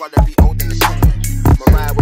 rather be old than the street. Mariah